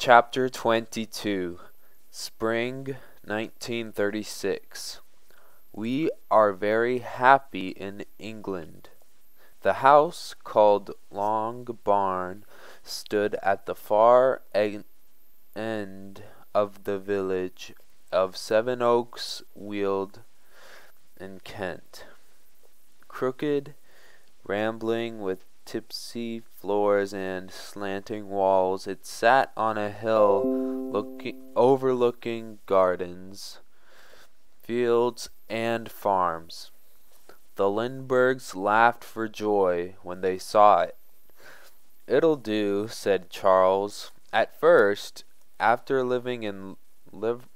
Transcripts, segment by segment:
Chapter 22 Spring 1936 We are very happy in England. The house called Long Barn stood at the far end of the village of Sevenoaks Weald in Kent. Crooked, rambling with tipsy floors and slanting walls, it sat on a hill looking, overlooking gardens, fields, and farms. The Lindberghs laughed for joy when they saw it. It'll do, said Charles. At first, after living in Liv-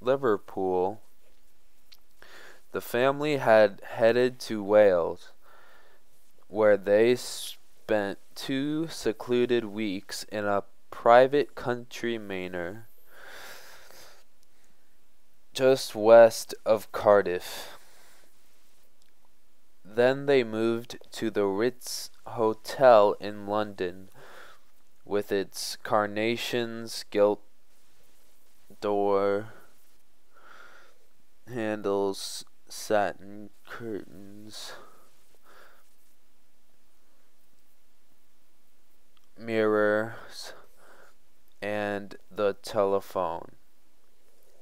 Liverpool, the family had headed to Wales, where they spent two secluded weeks in a private country manor just west of Cardiff. Then they moved to the Ritz Hotel in London with its carnations, gilt door handles, satin curtains, mirrors, and the telephone,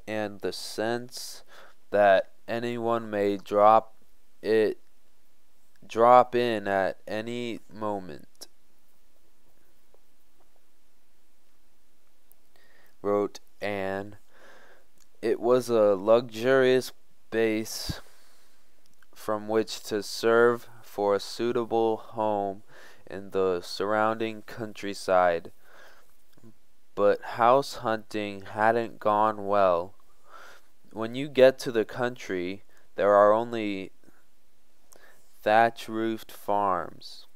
and the sense that anyone may drop it drop in at any moment. Wrote Anne. It was a luxurious base from which to serve for a suitable home in the surrounding countryside. But house hunting hadn't gone well. When you get to the country, there are only thatch roofed farms.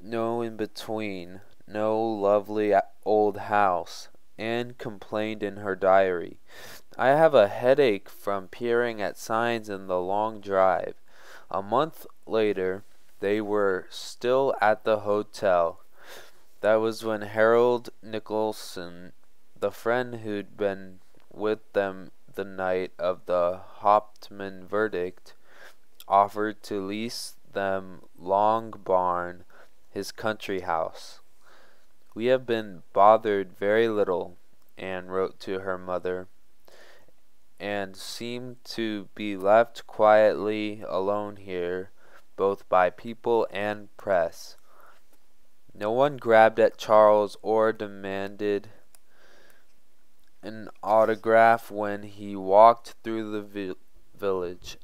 No in between, no lovely uh, old house. Anne complained in her diary. I have a headache from peering at signs in the long drive. A month later, they were still at the hotel. That was when Harold Nicolson, the friend who'd been with them the night of the Hauptmann verdict, offered to lease them Long Barn, his country house. We have been bothered very little, Anne wrote to her mother, and seem to be left quietly alone here, both by people and press. No one grabbed at Charles or demanded an autograph when he walked through the vi- village.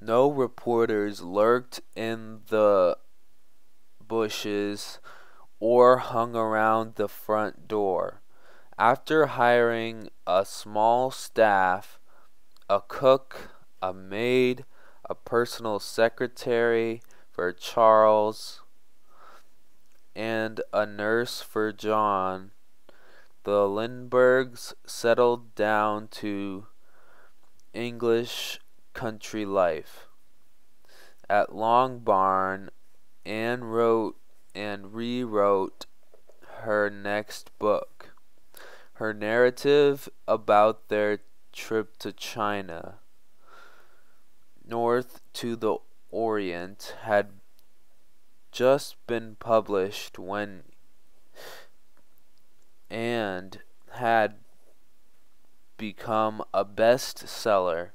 No reporters lurked in the bushes or hung around the front door. After hiring a small staff, a cook, a maid, a personal secretary for Charles, and a nurse for John, the Lindberghs settled down to English country life. At Long Barn, Anne wrote and rewrote her next book, her narrative about their trip to China. North to the Orient had just been published when and had become a bestseller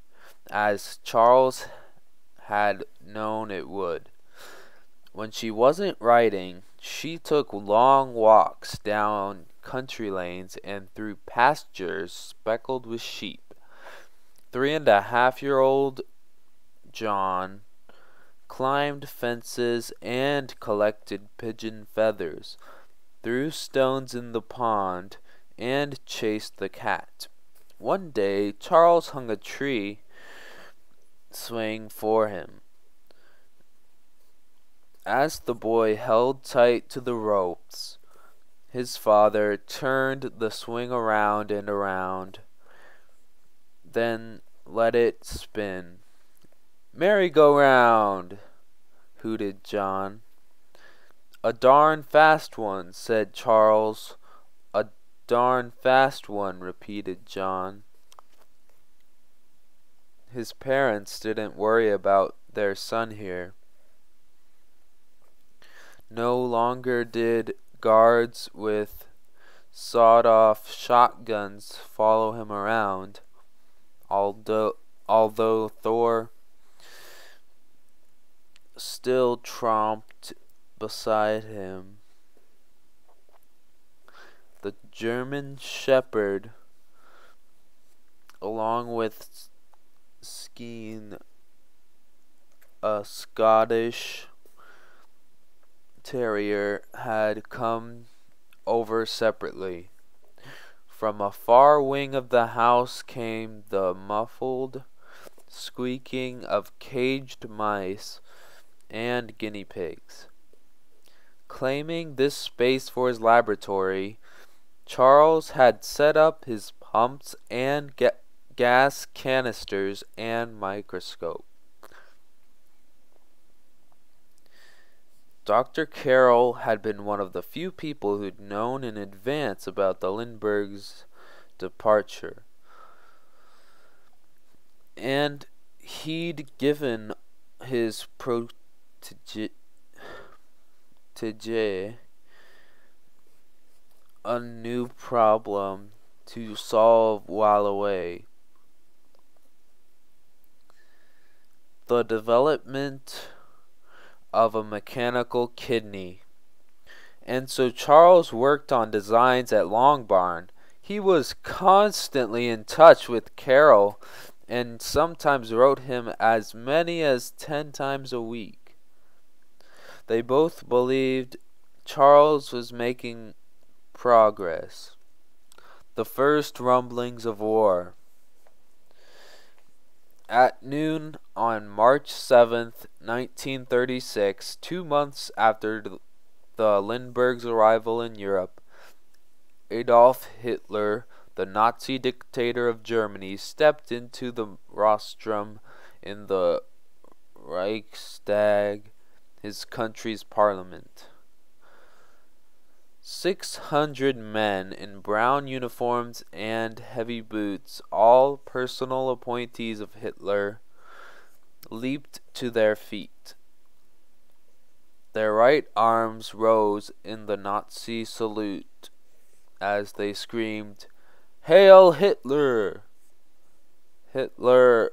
as Charles had known it would. When she wasn't writing, she took long walks down country lanes and through pastures speckled with sheep. Three and a half year old John climbed fences and collected pigeon feathers, threw stones in the pond, and chased the cat. One day Charles hung a tree swing for him. As the boy held tight to the ropes, his father turned the swing around and around, then let it spin. Merry-go-round, hooted John. A darn fast one, said Charles. A darn fast one, repeated John. His parents didn't worry about their son here. No longer did guards with sawed off shotguns follow him around, although, although Thor still tromped beside him. The German shepherd, along with Skean, a Scottish terrier, had come over separately. From a far wing of the house came the muffled squeaking of caged mice and guinea pigs. Claiming this space for his laboratory, Charles had set up his pumps and ga gas canisters and microscope. Dr. Carrel had been one of the few people who'd known in advance about the Lindberghs' departure. And he'd given his protege, a new problem to solve while away. The development of a mechanical kidney. And so Charles worked on designs at Longbarn. He was constantly in touch with Carrel and sometimes wrote him as many as ten times a week. They both believed Charles was making progress. The first rumblings of war. At noon on March 7th, 1936, two months after the Lindberghs' arrival in Europe, Adolf Hitler, the Nazi dictator of Germany, stepped into the rostrum in the Reichstag, his country's parliament. Six hundred men in brown uniforms and heavy boots, all personal appointees of Hitler, leaped to their feet. Their right arms rose in the Nazi salute as they screamed, Hail Hitler! Hitler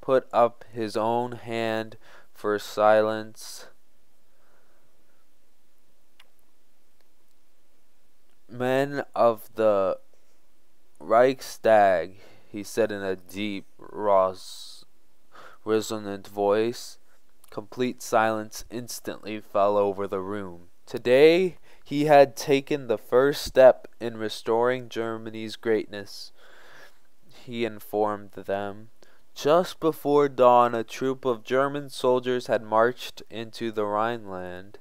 put up his own hand for silence Men of the Reichstag, he said in a deep, ros- resonant voice. Complete silence instantly fell over the room. Today he had taken the first step in restoring Germany's greatness, he informed them. Just before dawn, a troop of German soldiers had marched into the Rhineland,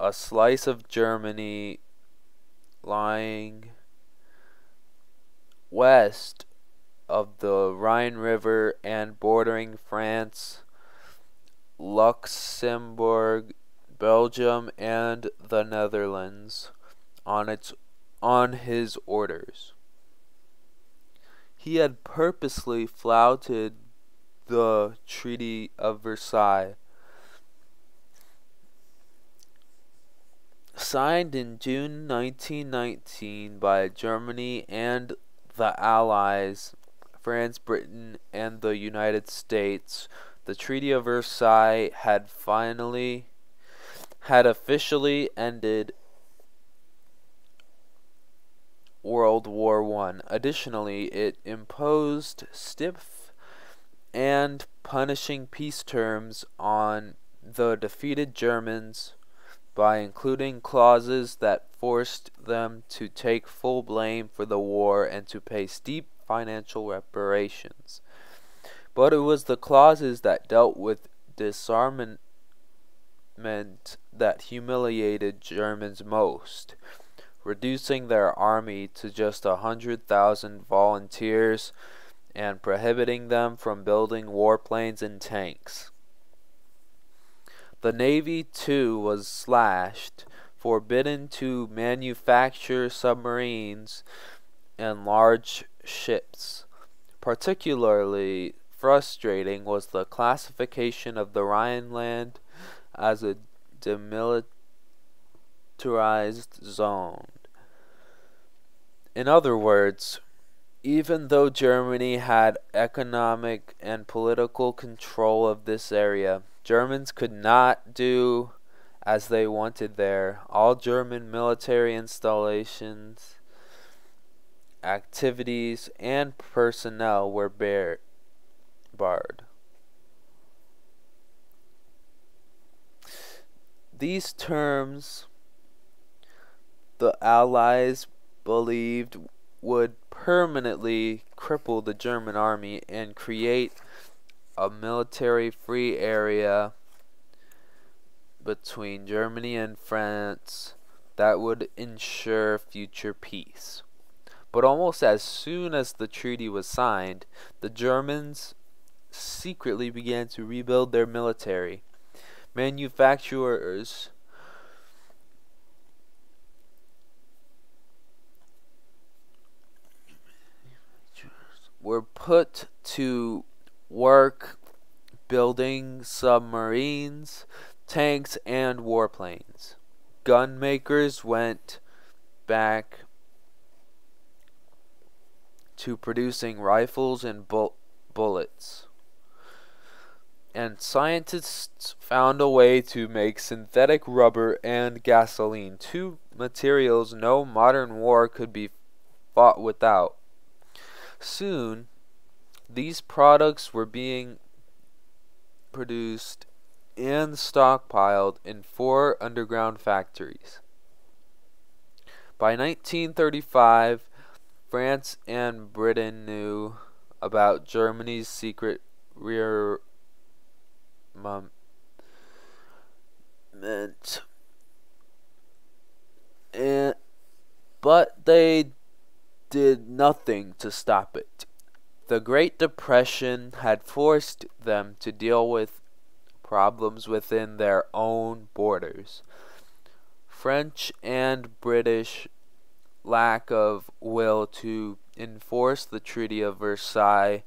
a slice of Germany lying west of the Rhine River and bordering France, Luxembourg, Belgium, and the Netherlands on its on his orders. He had purposely flouted the Treaty of Versailles Signed in June 1919 by Germany and the Allies, France, Britain, and the United States, the Treaty of Versailles had finally had officially ended World War One. Additionally, it imposed stiff and punishing peace terms on the defeated Germans by including clauses that forced them to take full blame for the war and to pay steep financial reparations. But it was the clauses that dealt with disarmament that humiliated Germans most, reducing their army to just a hundred thousand volunteers and prohibiting them from building warplanes and tanks. The Navy, too, was slashed, forbidden to manufacture submarines and large ships. Particularly frustrating was the classification of the Rhineland as a demilitarized zone. In other words, even though Germany had economic and political control of this area, Germans could not do as they wanted there. All German military installations, activities, and personnel were bar- barred. These terms the Allies believed would permanently cripple the German army and create a military free area between Germany and France that would ensure future peace. But almost as soon as the treaty was signed, the Germans secretly began to rebuild their military. Manufacturers were put to work building submarines, tanks, and warplanes. Gunmakers went back to producing rifles and bu- bullets. And scientists found a way to make synthetic rubber and gasoline, two materials no modern war could be fought without. Soon, these products were being produced and stockpiled in four underground factories. By 1935, France and Britain knew about Germany's secret rearmament, and, eh, but they did nothing to stop it. The Great Depression had forced them to deal with problems within their own borders. French and British lack of will to enforce the Treaty of Versailles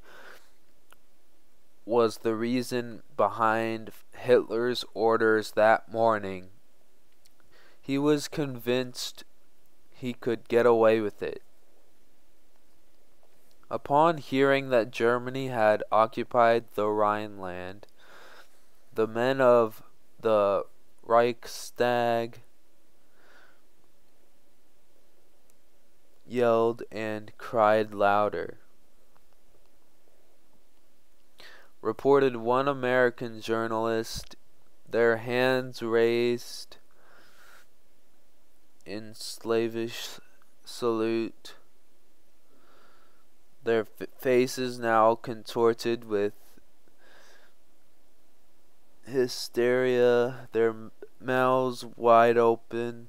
was the reason behind Hitler's orders that morning. He was convinced he could get away with it. Upon hearing that Germany had occupied the Rhineland, the men of the Reichstag yelled and cried louder. Reported one American journalist, their hands raised in slavish salute their faces now contorted with hysteria, their mouths wide open.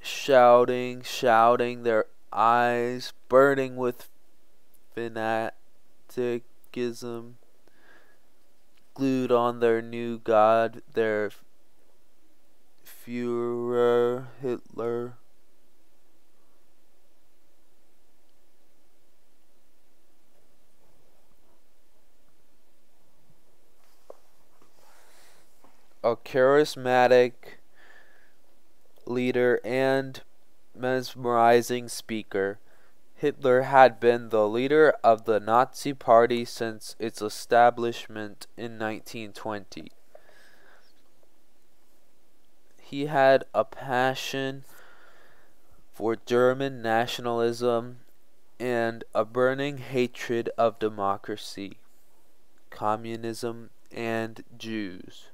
Shouting, shouting, their eyes burning with fanaticism, glued on their new god, their Führer Hitler. A charismatic leader and mesmerizing speaker, Hitler had been the leader of the Nazi Party since its establishment in 1920. He had a passion for German nationalism and a burning hatred of democracy, communism, and Jews.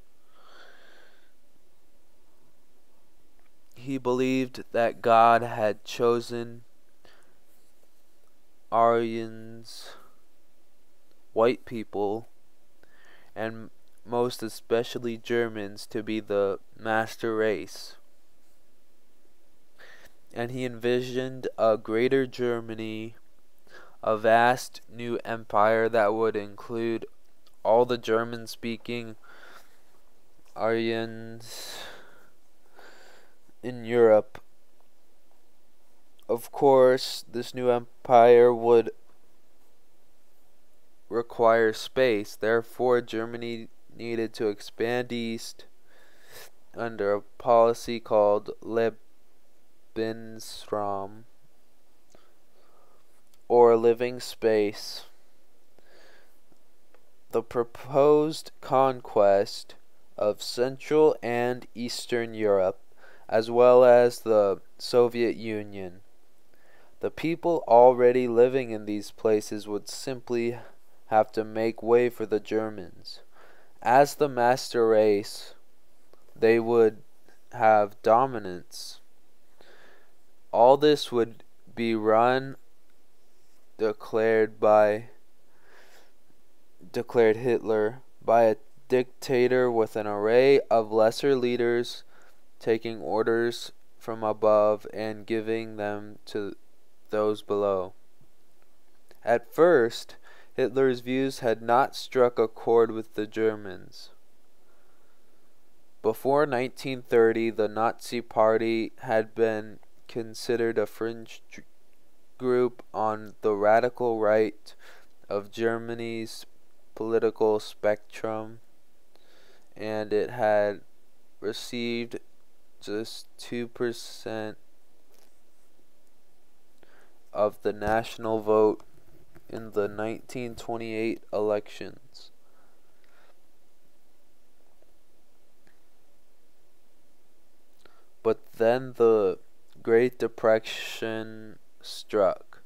He believed that God had chosen Aryans, white people, and most especially Germans to be the master race. and he envisioned a greater Germany, a vast new empire that would include all the German speaking Aryans in Europe. Of course, this new empire would require space, therefore, Germany needed to expand east under a policy called Lebensraum or living space. The proposed conquest of Central and Eastern Europe, as well as the Soviet Union. The people already living in these places would simply have to make way for the Germans. As the master race, they would have dominance. All this would be run declared by declared Hitler by a dictator with an array of lesser leaders taking orders from above and giving them to those below. At first, Hitler's views had not struck a chord with the Germans. Before 1930, the Nazi Party had been considered a fringe group on the radical right of Germany's political spectrum, and it had received just 2% of the national vote in the 1928 elections. But then the Great Depression struck.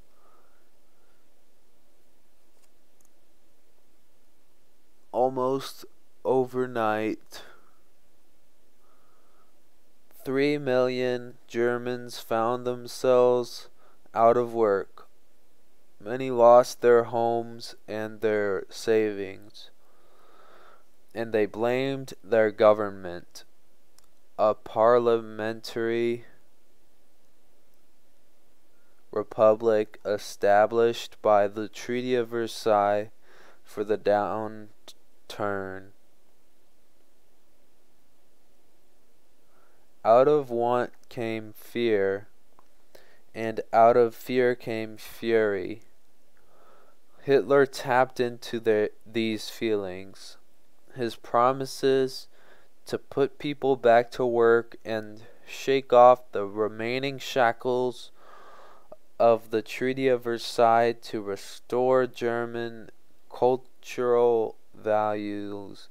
Almost overnight, three million Germans found themselves out of work. Many lost their homes and their savings, and they blamed their government, a parliamentary republic established by the Treaty of Versailles for the downturn. Out of want came fear, and out of fear came fury. Hitler tapped into their, these feelings. His promises to put people back to work and shake off the remaining shackles of the Treaty of Versailles to restore German cultural values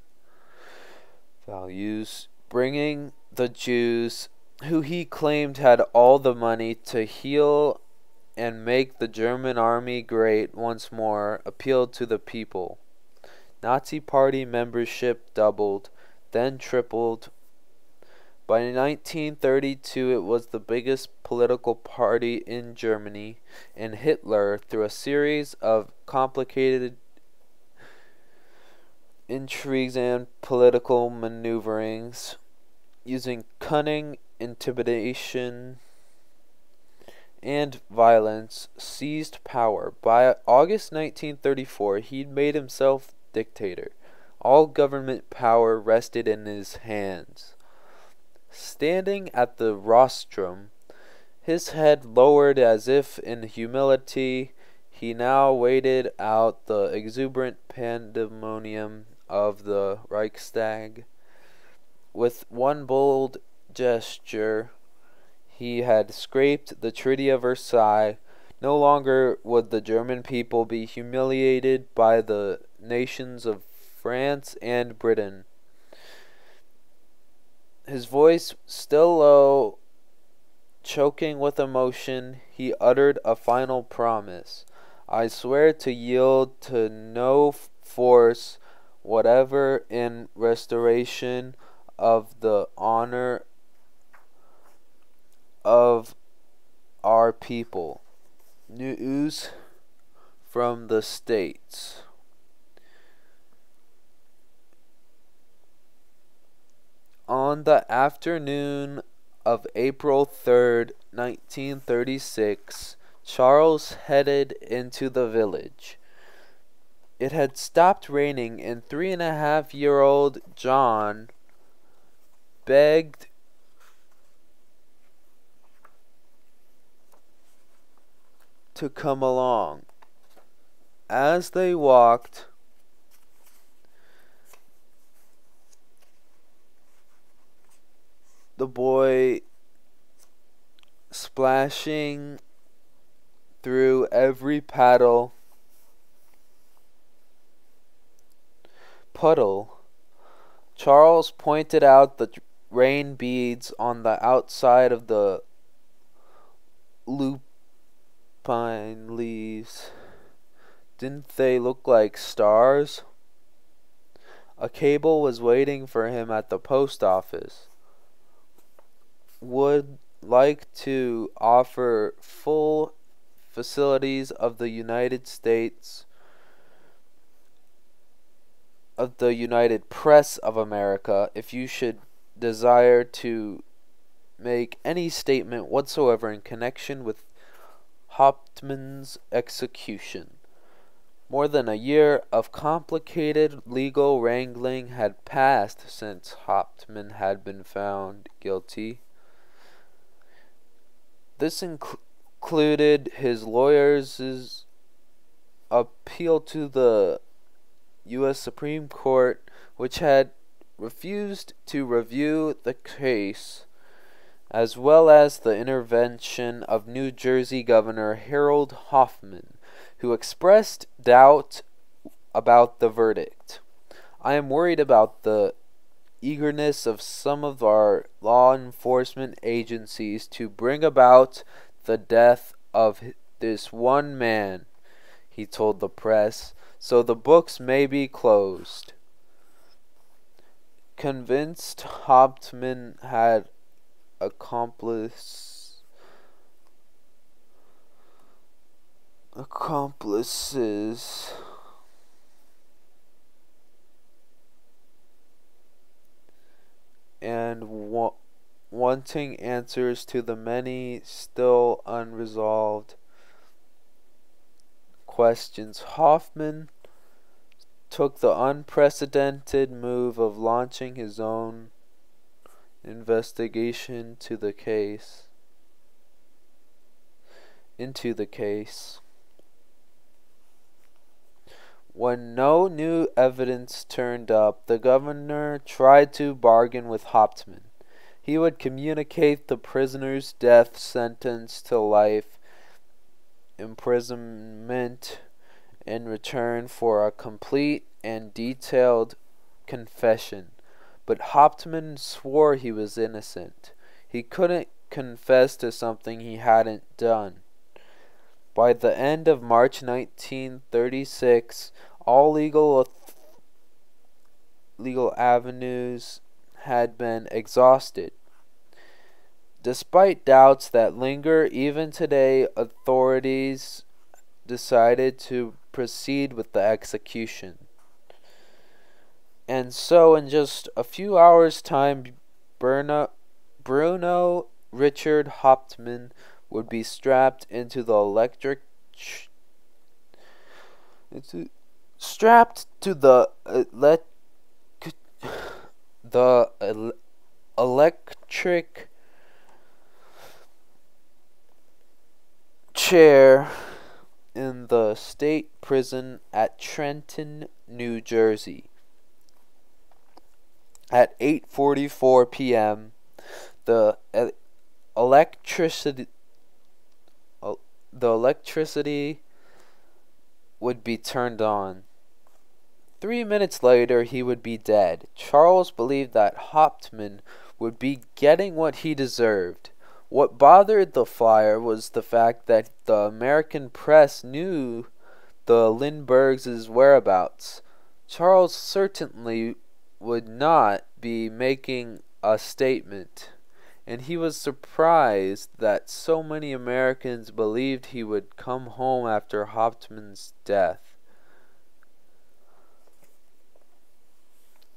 values bringing the Jews who he claimed had all the money to heal and make the German army great once more appealed to the people. Nazi Party membership doubled, then tripled. By 1932, it was the biggest political party in Germany, and Hitler, through a series of complicated intrigues and political maneuverings, using cunning intimidation and violence seized power. By August 1934, he'd made himself dictator. All government power rested in his hands. Standing at the rostrum, his head lowered as if in humility, he now waited out the exuberant pandemonium of the Reichstag. With one bold gesture, he had scraped the Treaty of Versailles. No longer would the German people be humiliated by the nations of France and Britain. His voice still low, choking with emotion, he uttered a final promise. I swear to yield to no force whatever in restoration of the honor of our people. News from the States. On the afternoon of April 3rd, 1936, Charles headed into the village. It had stopped raining, and three and a half year old John begged to come along. As they walked, the boy splashing through every paddle puddle. Charles pointed out the rain beads on the outside of the lupine leaves. Didn't they look like stars? A cable was waiting for him at the post office. Would like to offer full facilities of the United States of the United Press of America if you should desire to make any statement whatsoever in connection with Hauptmann's execution. More than a year of complicated legal wrangling had passed since Hauptmann had been found guilty. This inc- included his lawyer's appeal to the U.S. Supreme Court, which had refused to review the case, as well as the intervention of New Jersey Governor Harold Hoffman, who expressed doubt about the verdict. I am worried about the eagerness of some of our law enforcement agencies to bring about the death of this one man, he told the press, so the books may be closed. Convinced Hauptmann had accomplice accomplices and wa- wanting answers to the many still unresolved questions. Hoffman took the unprecedented move of launching his own investigation to the case into the case when no new evidence turned up, the governor tried to bargain with Hauptmann. He would communicate the prisoner's death sentence to life imprisonment in return for a complete and detailed confession. But Hauptmann swore he was innocent. He couldn't confess to something he hadn't done. By the end of March 1936, all legal legal avenues had been exhausted. Despite doubts that linger even today, authorities decided to proceed with the execution. And so, in just a few hours' time, Bruno, Bruno Richard Hauptmann would be strapped into the electric ch- strapped to the elect the el- electric chair in the state prison at Trenton, New Jersey. At 8:44 p.m., the electricity the electricity would be turned on. Three minutes later, he would be dead. Charles believed that Hauptmann would be getting what he deserved. What bothered the flyer was the fact that the American press knew the Lindberghs' whereabouts. Charles certainly would not be making a statement and he was surprised that so many Americans believed he would come home after Hauptmann's death.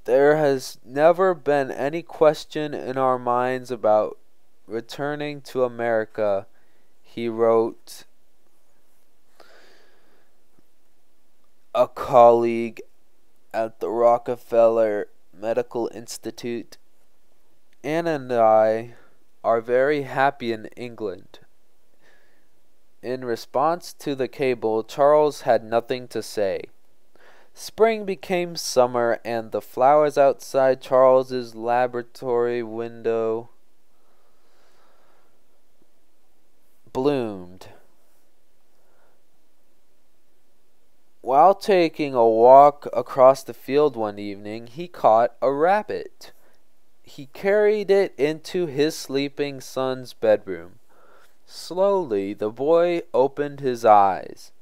There has never been any question in our minds about returning to America, he wrote a colleague at the Rockefeller Medical Institute. Anne and I are very happy in England. In response to the cable, Charles had nothing to say. Spring became summer, and the flowers outside Charles's laboratory window bloomed. While taking a walk across the field one evening, he caught a rabbit. He carried it into his sleeping son's bedroom. Slowly, the boy opened his eyes.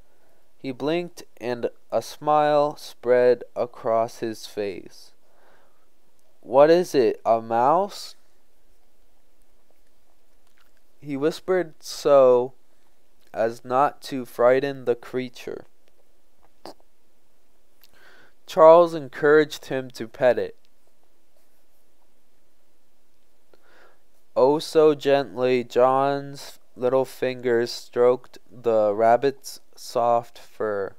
He blinked and a smile spread across his face. What is it, a mouse? He whispered so as not to frighten the creature. Charles encouraged him to pet it. Oh, so gently, John's little fingers stroked the rabbit's soft fur.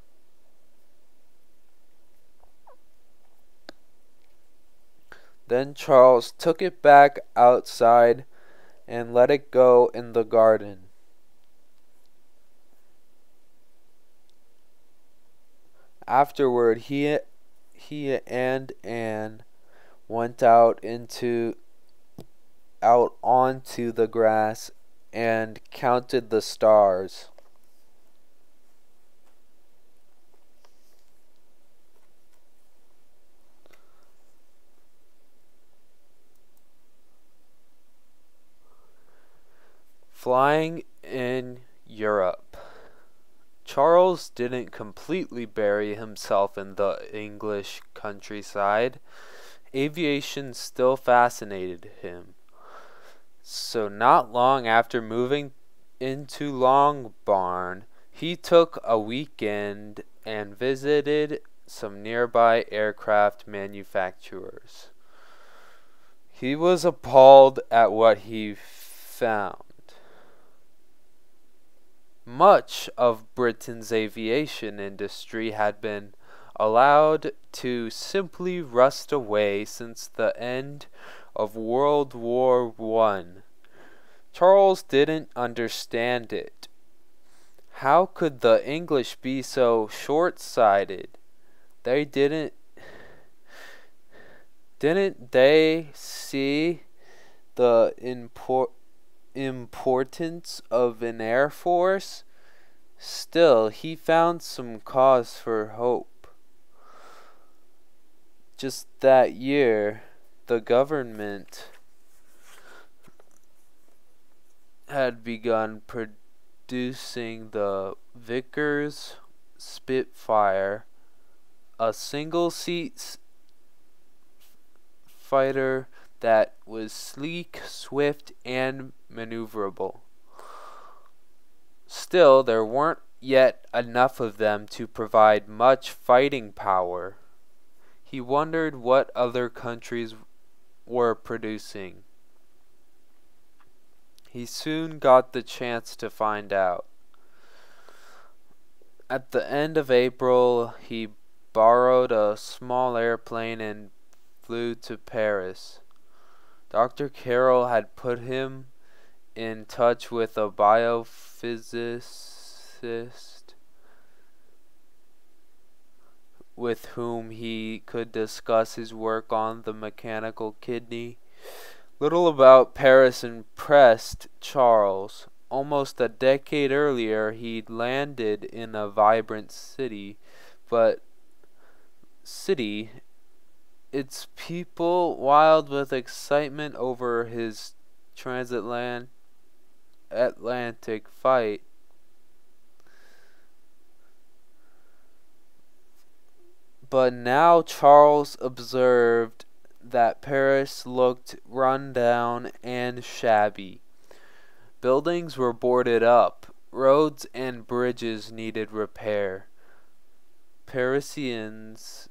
Then Charles took it back outside and let it go in the garden. Afterward, he, he and Anne went out into out onto the grass and counted the stars. Flying in Europe. Charles didn't completely bury himself in the English countryside. Aviation still fascinated him. So, not long after moving into Longbarn, he took a weekend and visited some nearby aircraft manufacturers. He was appalled at what he found. Much of Britain's aviation industry had been allowed to simply rust away since the end of World War One. Charles didn't understand it. How could the English be so short-sighted? They didn't didn't they see the import importance of an air force, still he found some cause for hope. Just that year, the government had begun producing the Vickers Spitfire, a single seat fighter that was sleek, swift, and maneuverable. Still, there weren't yet enough of them to provide much fighting power. He wondered what other countries were producing. He soon got the chance to find out. At the end of April, he borrowed a small airplane and flew to Paris. Dr. Carrel had put him in touch with a biophysicist with whom he could discuss his work on the mechanical kidney. Little about Paris impressed Charles. Almost a decade earlier, he'd landed in a vibrant city, but city its people wild with excitement over his transatlantic Atlantic fight. But now Charles observed that Paris looked run down and shabby. Buildings were boarded up, roads and bridges needed repair. Parisians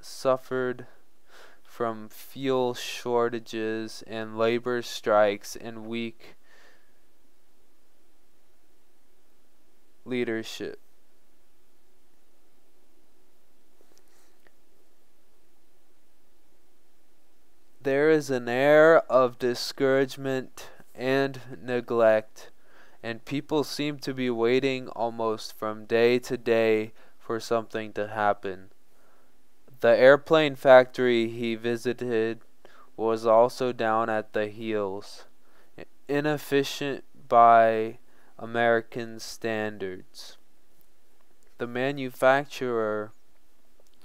suffered from fuel shortages and labor strikes and weak leadership. There is an air of discouragement and neglect, and people seem to be waiting almost from day to day for something to happen. The airplane factory he visited was also down at the heels, inefficient by American standards. The manufacturer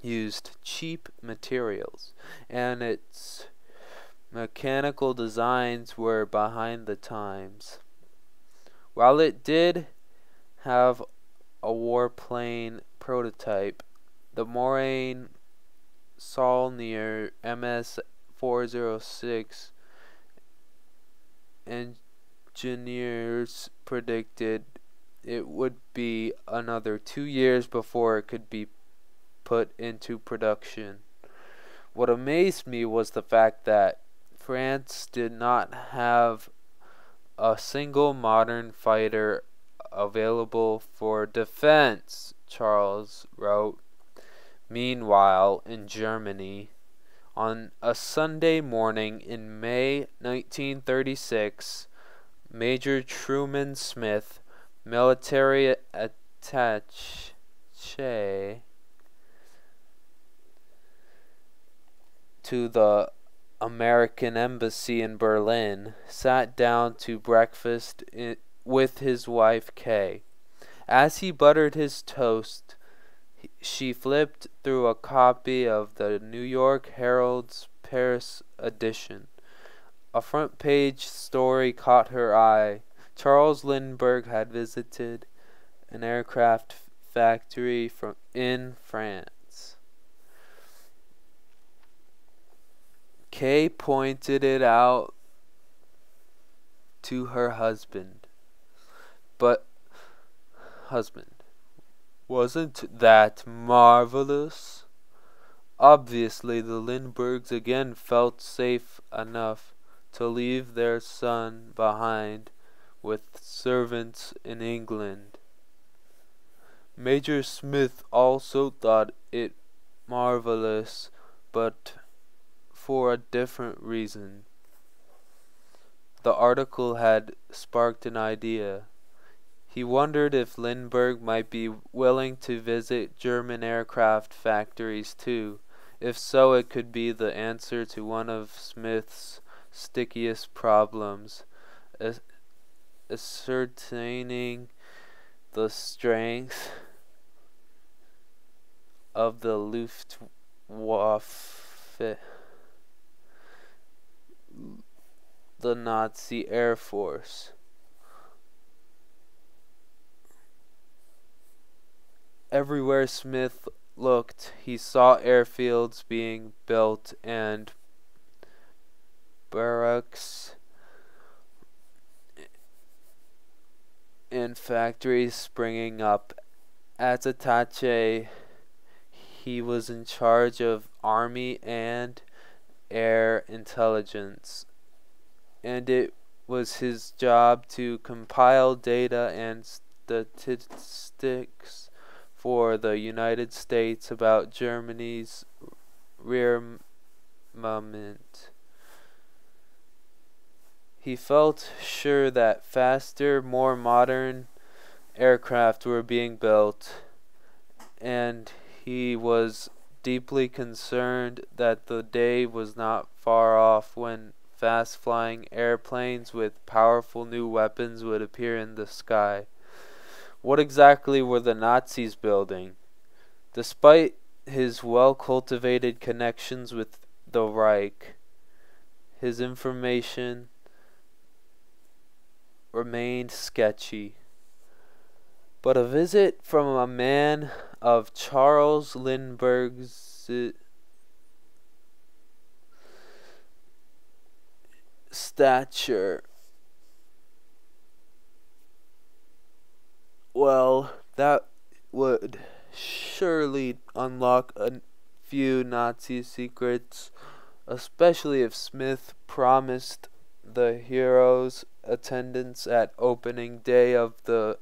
used cheap materials, and its mechanical designs were behind the times. While it did have a warplane prototype, the Morane Saulnier MS-406 engineers predicted it would be another two years before it could be put into production. What amazed me was the fact that France did not have a single modern fighter available for defense, Charles wrote. Meanwhile, in Germany, on a Sunday morning in May 1936, Major Truman Smith, military attache to the American embassy in Berlin, sat down to breakfast with his wife Kay. As he buttered his toast, she flipped through a copy of the New York Herald's Paris edition. A front page story caught her eye. Charles Lindbergh had visited an aircraft factory from in France. Kay pointed it out to her husband. But, husband, wasn't that marvelous? Obviously, the Lindberghs again felt safe enough to leave their son behind with servants in England. Major Smith also thought it marvelous, but for a different reason. The article had sparked an idea. He wondered if Lindbergh might be willing to visit German aircraft factories too. If so, it could be the answer to one of Smith's stickiest problems, ascertaining the strength of the Luftwaffe the Nazi Air Force. Everywhere Smith looked, he saw airfields being built and barracks and factories springing up. As attache, he was in charge of army and air intelligence, and it was his job to compile data and statistics for the United States about Germany's rearmament. He felt sure that faster, more modern aircraft were being built, and he was deeply concerned that the day was not far off when fast flying airplanes with powerful new weapons would appear in the sky. What exactly were the Nazis building? Despite his well cultivated connections with the Reich, his information remained sketchy. But a visit from a man of Charles Lindbergh's stature. Well, that would surely unlock a few Nazi secrets especially if Smith promised the heroes attendance at opening day of the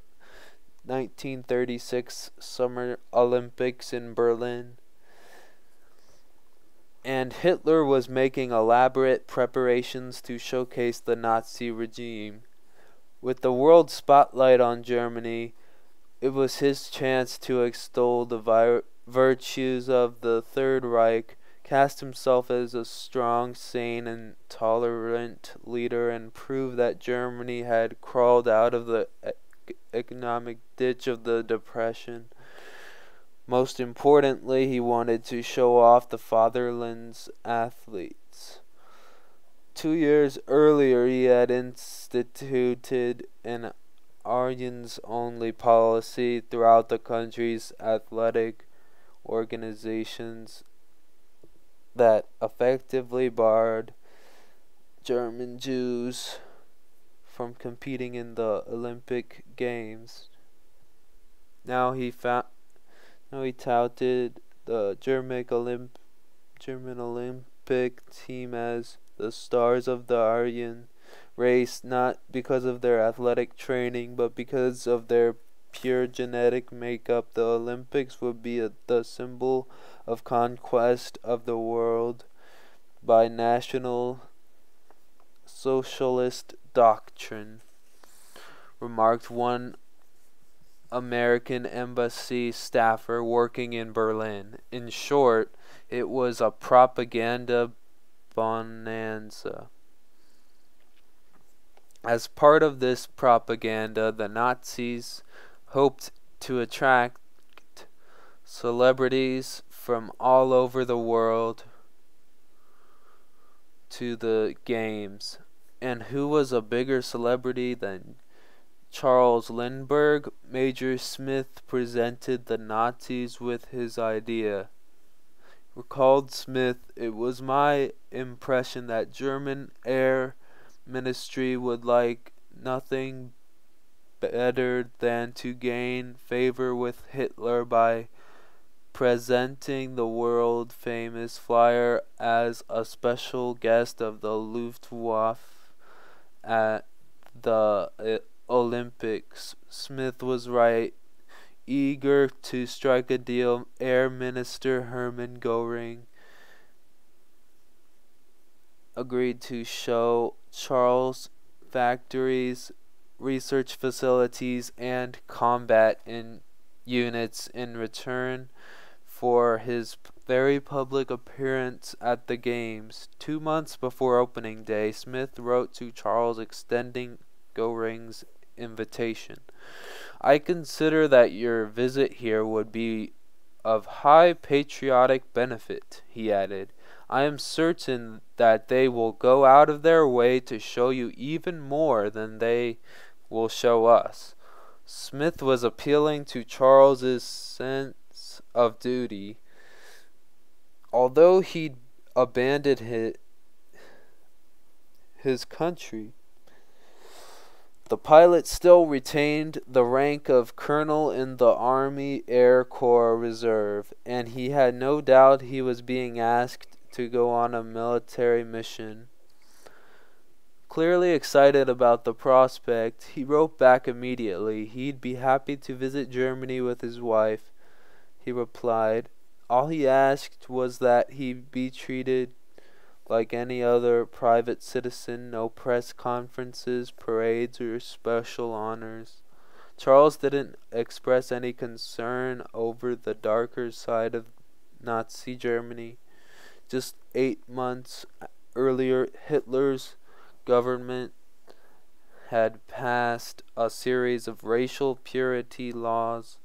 1936 Summer Olympics in Berlin. And Hitler was making elaborate preparations to showcase the Nazi regime. With the world spotlight on Germany, it was his chance to extol the vi- virtues of the Third Reich cast himself as a strong, sane, and tolerant leader and prove that Germany had crawled out of the economic ditch of the Depression. Most importantly, he wanted to show off the fatherland's athletes. Two years earlier, he had instituted an Aryans only policy throughout the country's athletic organizations that effectively barred German Jews from competing in the Olympic Games. Now he found, now he touted the German Olymp German Olympic team as the stars of the Aryan race, not because of their athletic training, but because of their pure genetic makeup. The Olympics would be a, the symbol of conquest of the world by National Socialist doctrine, remarked one American embassy staffer working in Berlin. In short, it was a propaganda bonanza. As part of this propaganda, the Nazis hoped to attract celebrities from all over the world to the games. And who was a bigger celebrity than Charles Lindbergh? Major Smith presented the Nazis with his idea. Recalled Smith, it was my impression that German air ministry would like nothing better than to gain favor with Hitler by presenting the world famous flyer as a special guest of the Luftwaffe at the uh, Olympics. Smith was right. Eager to strike a deal, Air Minister Hermann Goering agreed to show Charles factories, research facilities, and combat in units in return for his very public appearance at the games. Two months before opening day, Smith wrote to Charles extending Goering's invitation. I consider that your visit here would be of high patriotic benefit, he added. I am certain that they will go out of their way to show you even more than they will show us. Smith was appealing to Charles's sense of duty, although he abandoned his, his country, the pilot still retained the rank of colonel in the Army Air Corps Reserve, and he had no doubt he was being asked to go on a military mission. Clearly excited about the prospect, he wrote back immediately he'd be happy to visit Germany with his wife he replied, All he asked was that he be treated like any other private citizen, no press conferences, parades, or special honors. Charles didn't express any concern over the darker side of Nazi Germany. Just eight months earlier, Hitler's government had passed a series of racial purity laws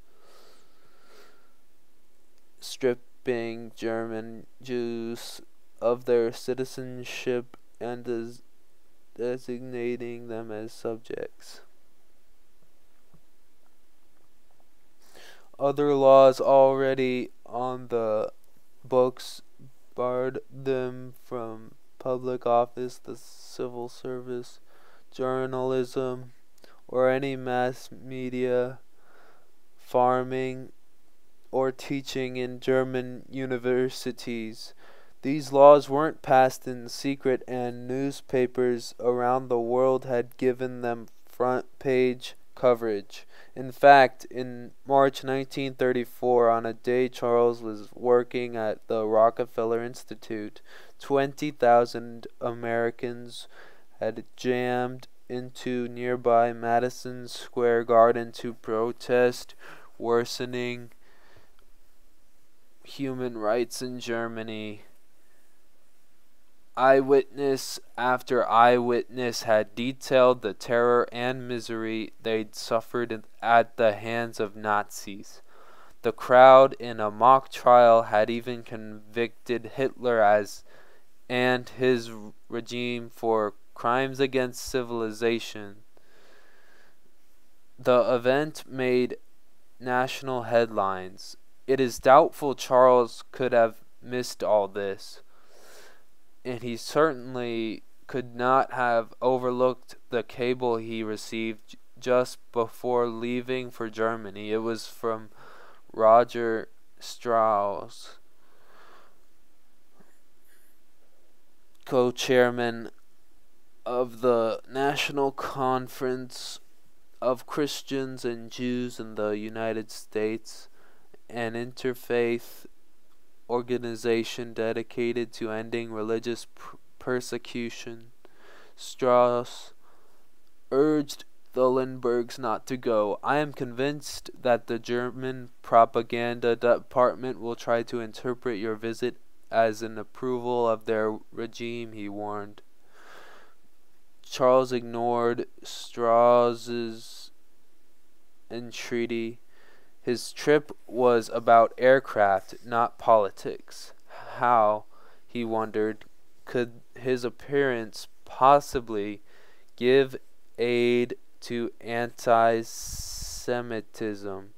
stripping German Jews of their citizenship and des- designating them as subjects. Other laws already on the books barred them from public office, the civil service, journalism, or any mass media, farming, or teaching in German universities. These laws weren't passed in secret, and newspapers around the world had given them front page coverage. In fact, in March 1934, on a day Charles was working at the Rockefeller Institute, 20,000 Americans had jammed into nearby Madison Square Garden to protest worsening human rights in Germany. Eyewitness after eyewitness had detailed the terror and misery they'd suffered at the hands of Nazis. The crowd in a mock trial had even convicted Hitler as and his regime for crimes against civilization. The event made national headlines. It is doubtful Charles could have missed all this and he certainly could not have overlooked the cable he received just before leaving for Germany. It was from Roger Straus, co chairman of the National Conference of Christians and Jews in the United States, an interfaith organization dedicated to ending religious pr- persecution. Straus urged the Lindberghs not to go. I am convinced that the German propaganda department will try to interpret your visit as an approval of their regime, he warned. Charles ignored Straus's entreaty his trip was about aircraft, not politics. How, he wondered, could his appearance possibly give aid to anti Semitism?